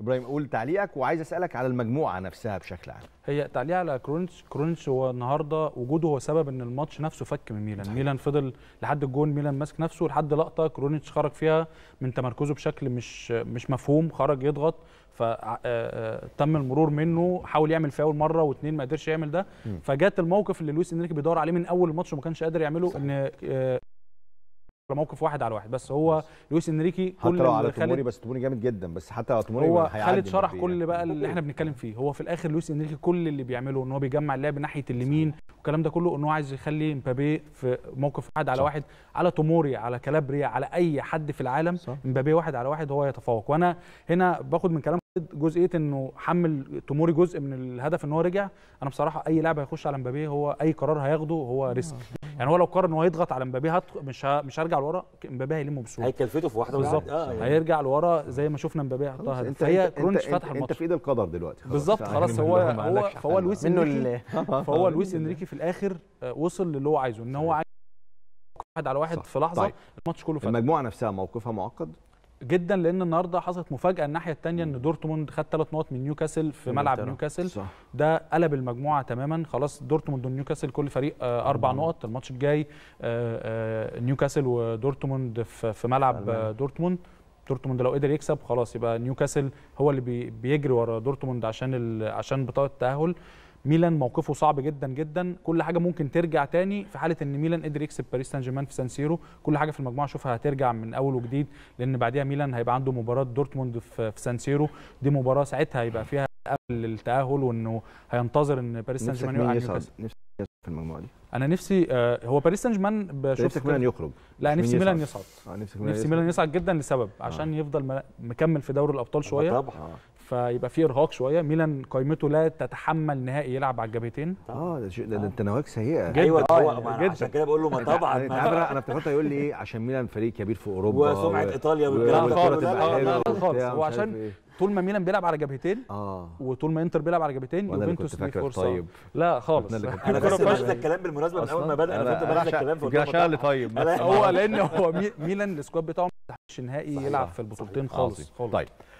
إبراهيم قول تعليقك وعايز أسألك على المجموعة نفسها بشكل عام. هي تعليق على كرونيتش كرونيتش هو النهارده وجوده هو سبب إن الماتش نفسه فك من ميلان. ميلان فضل لحد الجون ميلان ماسك نفسه لحد لقطة كرونيتش خرج فيها من تمركزه بشكل مش مش مفهوم خرج يضغط فتم المرور منه حاول يعمل فاول مرة واثنين ما قدرش يعمل ده. فجات الموقف اللي لويس إنريكي بيدور عليه من أول الماتش وما كانش قادر يعمله صحيح. إن آه، موقف واحد على واحد. بس هو لويس إنريكي حتى كل لو على توموري بس توموري جامد جدا. بس حتى لو توموري هو خالد شرح كل يعني. بقى اللي إحنا بنتكلم فيه. هو في الآخر لويس إنريكي كل اللي بيعمله إن هو بيجمع اللعب ناحية اليمين والكلام ده كله إن هو عايز يخلي مبابي في موقف واحد على صح. واحد على توموري على كالابريا على أي حد في العالم. مبابي واحد على واحد هو يتفوق. وأنا هنا باخد من كلام جزئية إنه حمل توموري جزء من الهدف إن هو رجع. أنا بصراحة أي لاعب هيخش على مبابي هو أي قرار هياخده هو risk. يعني هو لو قرر إن هو يضغط على مبابي هت... مش ه... مش هرجع لورا مبابي هيلمه بسهولة. هيكلفته في واحدة بالظبط. آه يعني. هيرجع لورا زي ما شفنا مبابي حطها انت فهي انت كرونيتش انت, فتح الماتش. انت في ايد القدر دلوقتي. بالظبط يعني خلاص. هو هو فهو. لويس منه انريكي فهو لويس إنريكي في الآخر آه، وصل للي هو عايزه إن هو عايز واحد على واحد صح. في لحظة طيب. الماتش كله فتح المجموعة نفسها موقفها معقد؟ جدا لأن النهارده حصلت مفاجأة الناحية الثانية إن دورتموند خد ثلاث نقط من نيوكاسل في ملعب. نيوكاسل. صح. ده قلب المجموعة تماما. خلاص دورتموند ونيوكاسل كل فريق آه، أربع نقط. الماتش الجاي آه، آه، نيوكاسل ودورتموند في ملعب دورتموند. دورتموند لو قدر يكسب خلاص يبقى نيوكاسل هو اللي بي- بيجري ورا دورتموند عشان عشان بطاقه التأهل. ميلان موقفه صعب جدا جدا. كل حاجة ممكن ترجع تاني في حالة إن ميلان قدر يكسب باريس سان جيرمان في سان سيرو. كل حاجة في المجموعة شوفها هترجع من أول وجديد لأن بعديها ميلان هيبقى عنده مباراة دورتموند في سان سيرو. دي مباراة ساعتها هيبقى فيها قبل التأهل وإنه هينتظر إن باريس سان جيرمان يصعد؟ نفسك يصعد في المجموعة دي؟ أنا نفسي آه، هو باريس سان جيرمان بشوف نفسك ميلان يخرج. لا نفسي ميلان يصعد. يصعد. نفسك نفسي ميلان يصعد. جدا لسبب عشان يفضل م- مكمل في دوري الأبطال شوية. طبعا. فيبقى في إرهاق شوية. ميلان قائمته لا تتحمل نهائي يلعب على الجبهتين. آه ده شيء- ده ده انت نواك سيئة. جدا. أيوه آه، هو يعني. عشان كده بقول له ما طبعا. عارف أنا افتكرت هيقول لي إيه؟ عشان ميلان فريق كبير في أوروبا وسمعة إيطاليا والكلام لا ده خالص، هو عشان إيه. طول ما ميلان بيلعب على جبهتين آه. وطول ما إنتر بيلعب على جبهتين يوفنتوس ليه فرصة. طيب. لا خالص. أنا اللي كنت أنا بس ماشي الكلام بالمناسبة من أول ما بدأ أنا كنت بحث الكلام عشان اللي طيب. هو لأن هو مي- ميلان السكواد بتاعه ما نهائي. يلعب في البطولتين خالص. خالص. طيب.